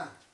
Ah.